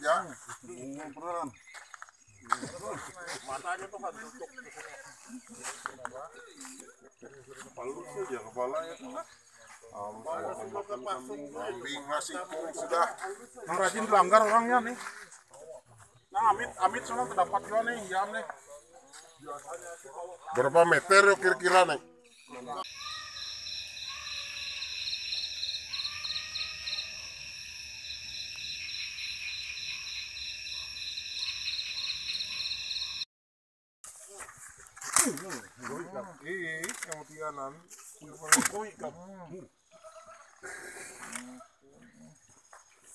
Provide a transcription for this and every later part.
aja. matanya tuh kan tutup palus aja kepalanya Kambing nasi kung sudah. yang rajin pelanggar orangnya nih nah amit amit sana terdapat juga nih jam nih Berapa meter kira-kira nih? Iya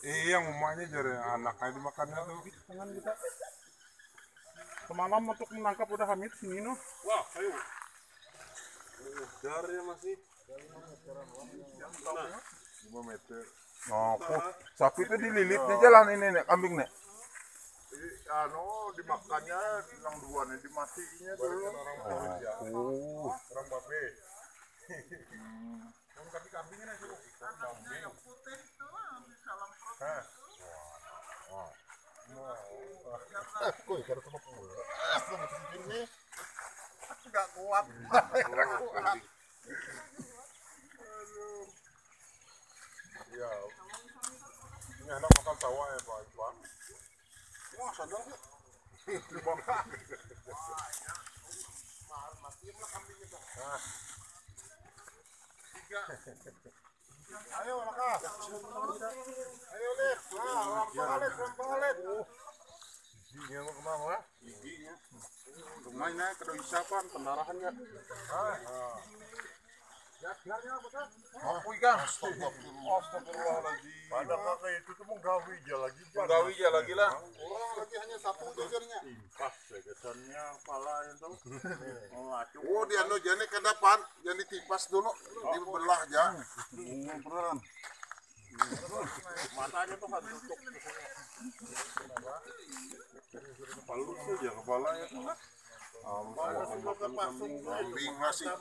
yang iya emaknya jadi anaknya dimakannya tuh tangan kita semalam untuk menangkap udah hamid sini noh. Wah ayo. Darnya masih. 5 meter Oh, kok sapi itu dililit di jalan ini nek kambing nek. Anu dimakannya yang dua nih dimatiinnya dulu. Orang Oh. orang babe kaki kambingnya sih kambing. Sama nggak kuat. Ya ini anak makan sawah ya pak sadar nggak dimakan Nah. Tiga. Ayo Raka. Ayo Lid. Nah, orang pangalit, orang pangalit. Giginya mau ke mana? Giginya. Lumayan ya, kedua isapan, pendarahannya. Ah. Ya, biarnya apa kan? Ikan. Astagfirullahaladzim. Pada kakak itu tuh menggawi lagi. Gawi aja lagi lah. orang lagi hanya satu jajarnya. Impas ya, kesannya kepala itu. Oh. Oh, dia no jadi ke depan, jadi tipas dulu, dibelah aja. Matanya tuh kan tutup. Palus aja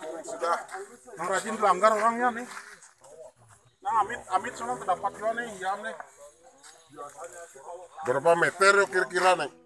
kung sudah. Yang rajin pelanggar orangnya nih. Nah, amit amit sana terdapat juga nih jam nih. Berapa meter yuk kira-kira nih?